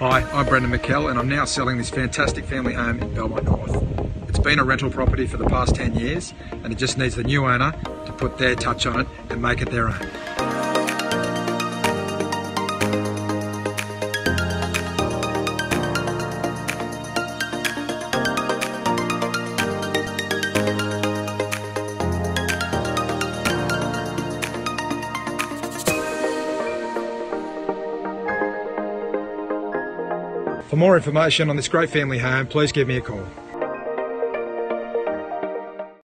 Hi, I'm Brendan McKell and I'm now selling this fantastic family home in Belmont North. It's been a rental property for the past 10 years and it just needs the new owner to put their touch on it and make it their own. For more information on this great family home, please give me a call.